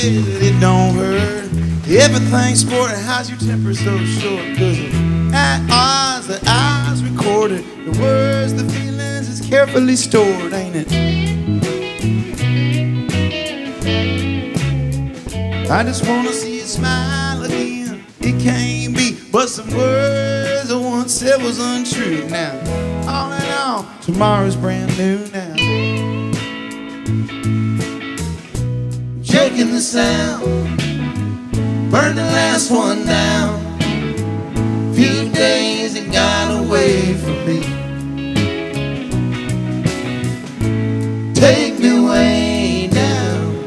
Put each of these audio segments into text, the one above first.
that it don't hurt. Everything's sport. How's your temper so short? Cause at odds, the eyes recorded. The words, the feelings is carefully stored, ain't it? I just wanna see you smile again. It can't be, but some words I once said was untrue. Now, all in all, tomorrow's brand new now. Shaking the sound, burn the last one down. Few days it got away from me. Take me way down,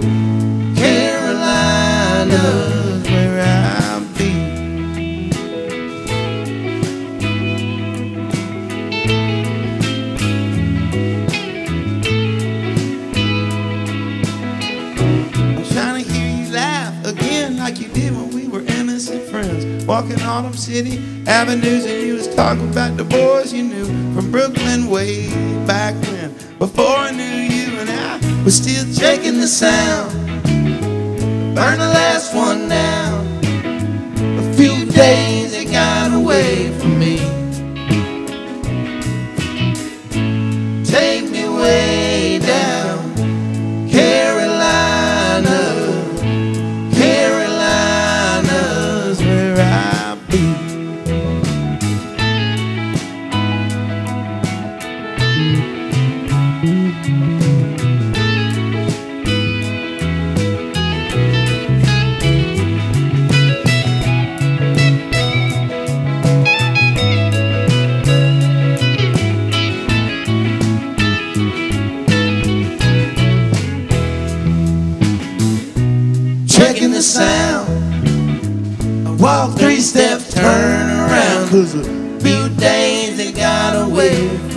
Carolina's Walking Autumn City avenues and you was talking about the boys you knew from Brooklyn way back when. Before I knew you and I was still Shaking the sound, burn the last one down. A few days it got away from me. The sound. I walk three steps, turn around, cause a few days they got away